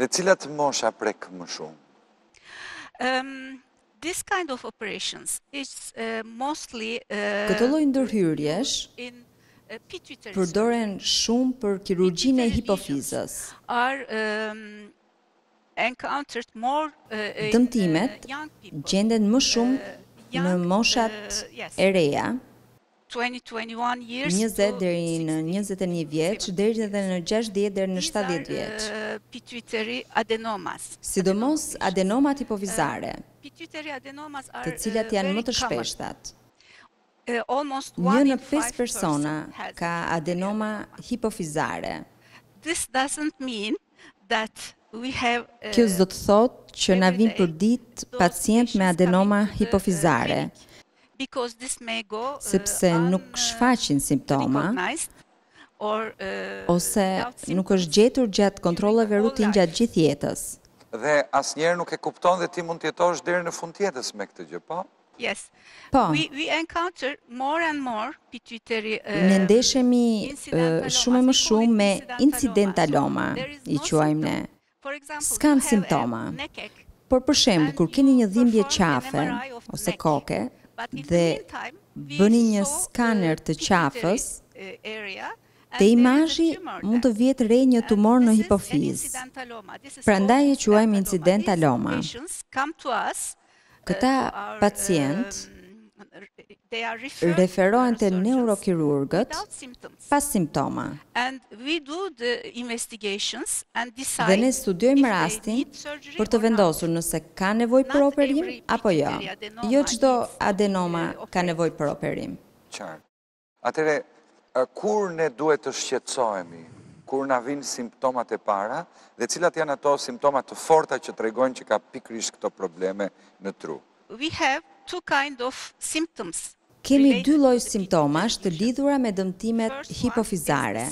Dhe cilat mosha prek më shumë? Um, this kind of operations is uh, mostly uh, Këto lloj ndërhyrjesh in uh, përdoren shumë për kirurgjinë e hipofizës. Are um, encountered more uh, Dëmtimet uh, gjenden më shumë uh, në moshat uh, yes. e reja. njëzet deri në njëzet e një vjeç deri edhe në gjashtëdhjetë deri në shtatëdhjetë vjeç, sidomos adenomat hipofizare, të cilat janë më të shpeshtat. Një në pesë persona ka adenoma hipofizare. Kjo s'do të thotë që na vijnë përditë pacientë me adenoma hipofizare. sepse nuk shfaqin simptoma ose nuk është gjetur gjatë kontrolleve rutinë gjatë gjithë jetës. Dhe asnjëherë nuk e kupton dhe ti mund të jetosh deri në fund të jetës me këtë gjë, po? Po. Ne ndeshemi shumë e më shumë me incidentaloma, i quajmë ne. S'kanë simptoma. Por për shembull, kur keni një dhimbje qafe ose koke dhe bëni një skaner të qafës, te imazhi mund të vihet re një tumor në hipofizë. Prandaj e quajmë incidentaloma. Këta pacientë referohen te neurokirurgët pa simptoma dhe ne studiojmë rastin për të vendosur nëse ka nevojë për operim apo jo. Jo çdo adenoma ka nevojë për operim. Atëherë, kur ne duhet të shqetësohemi? Kur na vijnë simptomat e para dhe cilat janë ato simptoma të forta që tregojnë që ka pikërisht këto probleme në tru? We have two kind of symptoms. Kemi dy lloj simptomash të lidhura me dëmtimet hipofizare.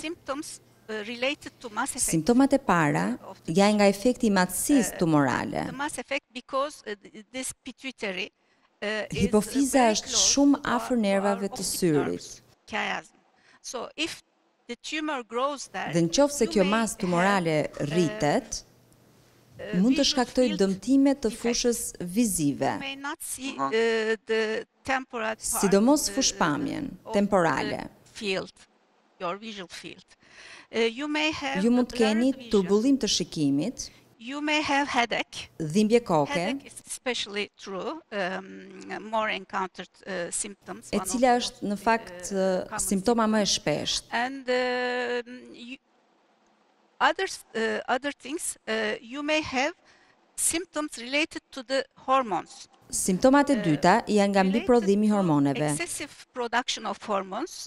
Simptomat e para janë nga efekti i madhësisë tumorale. Hipofiza është shumë afër nervave të syrit. Dhe në qoftë se kjo masë tumorale rritet, mund të shkaktojë dëmtime të fushës vizive, sidomos fushëpamjen temporale. Your visual field. You may have. Ju mund të keni turbullim të shikimit. You may have headache. Dhimbje koke. Headache is especially true, more encountered symptoms. E cila është në fakt simptoma më e shpeshtë. And other other things you may have symptoms related to the hormones. Simptomat e dyta janë nga mbiprodhimi i hormoneve. Excessive production of hormones.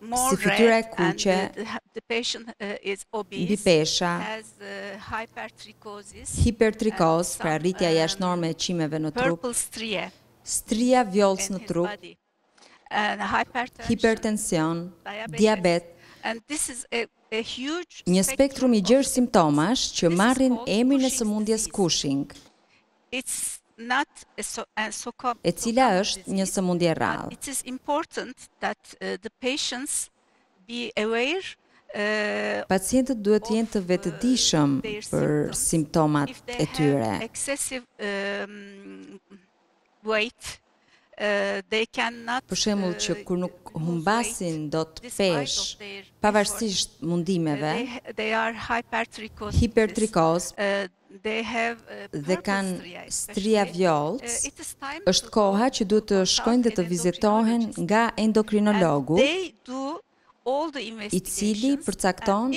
si fytyra e kuqe, mbipesha, hipertrikozë, pra rritja jashtë norme e qimeve në trup, stria vjollcë në trup, hipertension, diabet, një spektrum i gjerë simptomash që marrin emrin e sëmundjes Cushing. It's not a so a so com. E cila është një sëmundje e rrallë. It is important that the patients be aware of Pacientët duhet të jenë të vetëdijshëm për simptomat e tyre. their symptoms if they have excessive weight. Për shembull që kur nuk humbasin dot peshë, pavarësisht mundimeve, hipertrikozë dhe kanë stria vjollcë, është koha që duhet të shkojnë dhe të vizitohen nga endokrinologu, i cili përcakton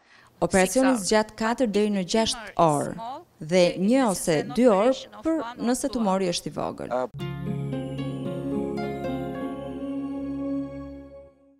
Operacioni zgjat katër deri në gjashtë orë dhe një ose dy orë për nëse tumori është i vogël.